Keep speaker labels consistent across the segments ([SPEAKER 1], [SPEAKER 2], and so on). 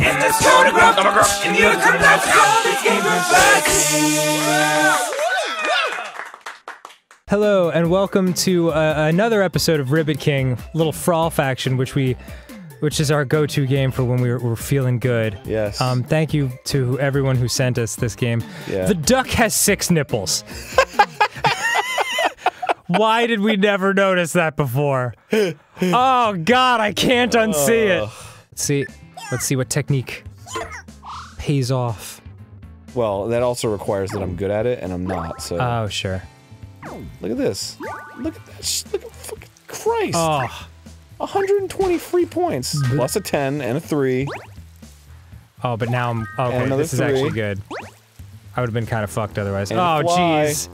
[SPEAKER 1] It's Tony Grubb, and you come not to call this game
[SPEAKER 2] Hello and welcome to uh, another episode of Ribbit King, Little Frolf Faction, which we, which is our go-to game for when we're, we're feeling good.
[SPEAKER 3] Yes.
[SPEAKER 2] Um, thank you to everyone who sent us this game.
[SPEAKER 3] Yeah.
[SPEAKER 2] The duck has six nipples. Why did we never notice that before? Oh God, I can't unsee it. Let's see. Let's see what technique pays off.
[SPEAKER 3] Well, that also requires that I'm good at it, and I'm not. So
[SPEAKER 2] Oh sure.
[SPEAKER 3] look at this. Look at that. Look at fucking Christ.
[SPEAKER 2] Oh.
[SPEAKER 3] 120 free points plus a 10 and a three.
[SPEAKER 2] Oh, but now I'm. Okay,
[SPEAKER 3] another
[SPEAKER 2] this is actually good. I would have been kind of fucked otherwise.
[SPEAKER 3] And
[SPEAKER 2] oh, jeez.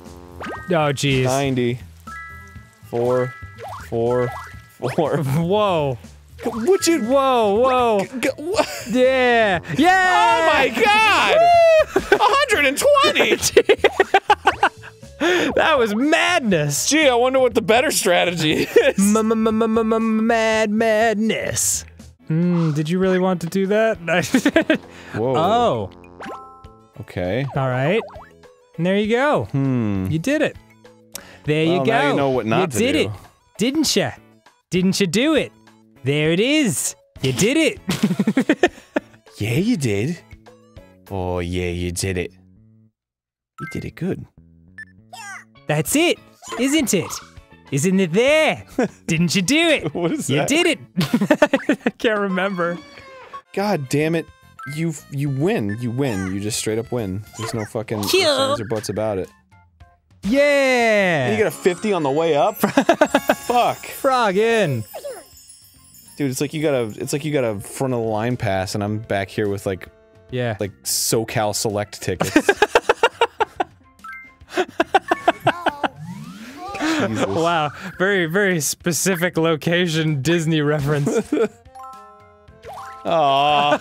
[SPEAKER 2] Oh, jeez.
[SPEAKER 3] 90. Four. Four. Four.
[SPEAKER 2] Whoa.
[SPEAKER 3] Would you?
[SPEAKER 2] Whoa, whoa.
[SPEAKER 3] G-
[SPEAKER 2] Yeah. Yeah.
[SPEAKER 3] Oh my god! 120!
[SPEAKER 2] That was madness.
[SPEAKER 3] Gee, I wonder what the better strategy is.
[SPEAKER 2] Mad madness. Mm, did you really want to do that?
[SPEAKER 3] Whoa.
[SPEAKER 2] oh.
[SPEAKER 3] Okay.
[SPEAKER 2] All right. And there you go.
[SPEAKER 3] Hmm.
[SPEAKER 2] You did it. There you go.
[SPEAKER 3] now you know what not
[SPEAKER 2] you
[SPEAKER 3] to
[SPEAKER 2] did
[SPEAKER 3] do.
[SPEAKER 2] it, didn't you? Didn't you do it? There it is. You did it.
[SPEAKER 3] Yeah, you did. Oh, yeah, you did it. You did it good.
[SPEAKER 2] That's it, isn't it? Isn't it there? Didn't you do it?
[SPEAKER 3] What is
[SPEAKER 2] You
[SPEAKER 3] that?
[SPEAKER 2] did it. I can't remember.
[SPEAKER 3] God damn it. You you win. You win. You just straight up win. There's no fucking ands, or buts about it.
[SPEAKER 2] Yeah.
[SPEAKER 3] You get a 50 on the way up? Fuck.
[SPEAKER 2] frog in.
[SPEAKER 3] Dude, it's like you got a it's like you got a front of the line pass and I'm back here with like
[SPEAKER 2] Yeah.
[SPEAKER 3] like SoCal select tickets.
[SPEAKER 2] Wow. Very very specific location Disney reference.
[SPEAKER 3] Aw.